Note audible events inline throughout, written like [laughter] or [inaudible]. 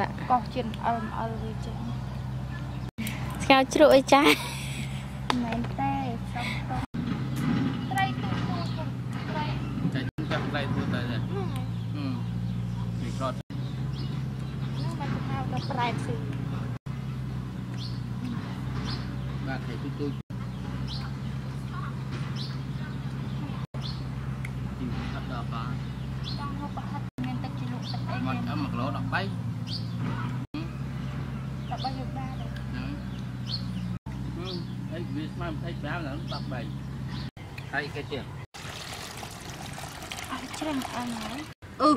ដាក់កោះជិនអល់អល់វាចេញស្កៅជ្រក់អីចាមែនទេសុំតុំត្រីទូទូទុំត្រីតែចាំផ្លែទូទៅទេហ្នឹងហើយហឹមពីក្រត់ហ្នឹងមិនហៅដល់ប្រែតស៊ីបាទតែទូទូទីអត់ដល់បាទចង់ហូបប្រហិតមានទឹកជ្រលក់ទឹកអីមកមានអឹម1គីឡូ13 ដល់បើយកដែរហ្នឹងហឹមហើយវាស្មើ25ឡើង13ហើយគេទៀតអត់ច្រឹងអស់ហើយអឺ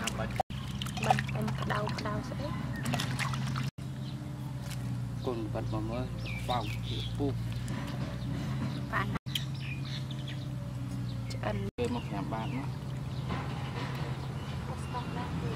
អាបាច់បាច់តែក្តៅក្តៅស្អីគុណបាត់មកមើលបោកពូកបាន ឆ្អិន វាមកញ៉ាំបានណា ស្តង់ដែរទេ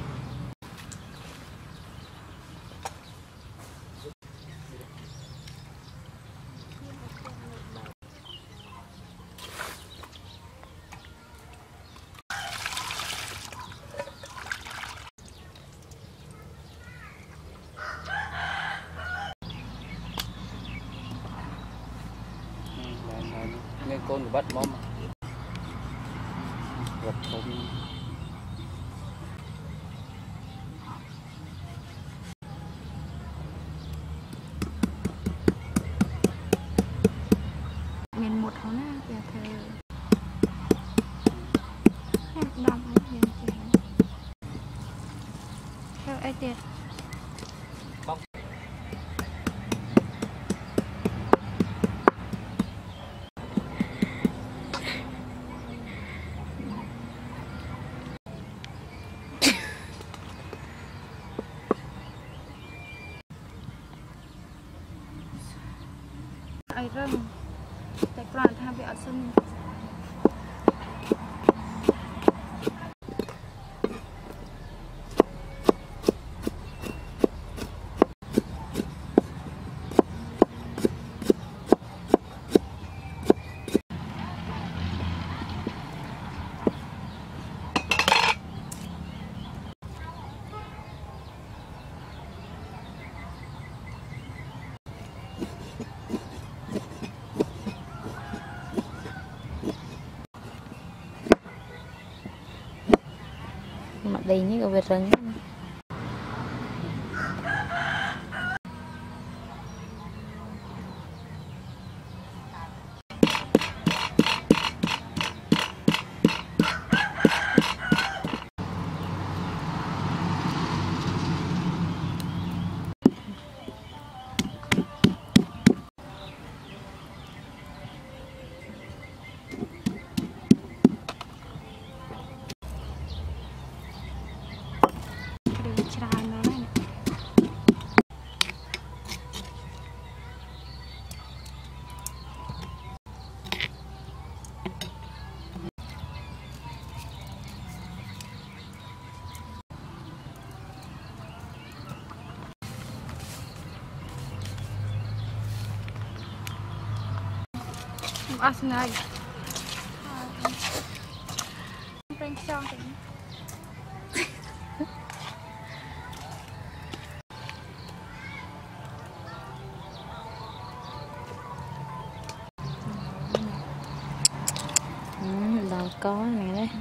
បានហើយកូនបាត់មក អីទៀតអីរឹងតែគ្រាន់តែថាវាអត់សុំម ini kebetulan អស់ស្ងាយប្រេងខ្យងទៅ Ừ, đâu có này đấy ងៀ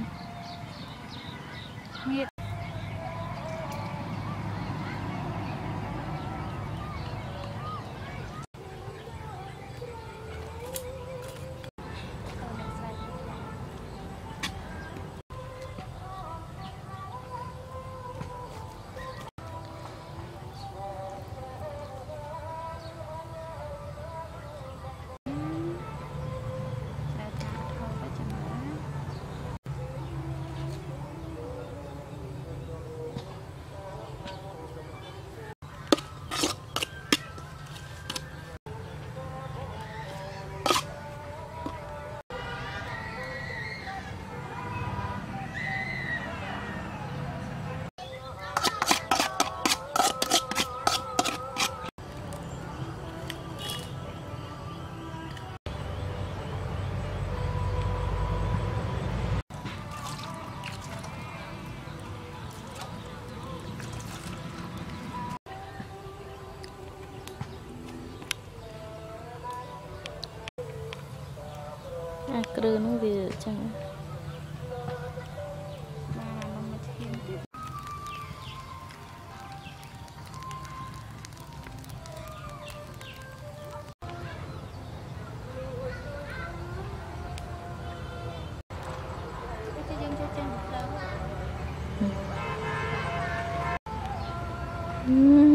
អាគ្រឿនោះវាចឹង嗯。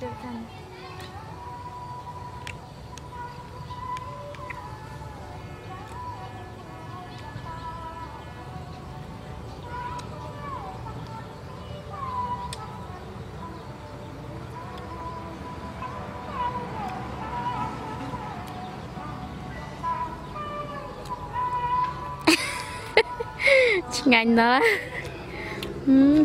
trở thành. [laughs] Ngành đó. [laughs] Ừ.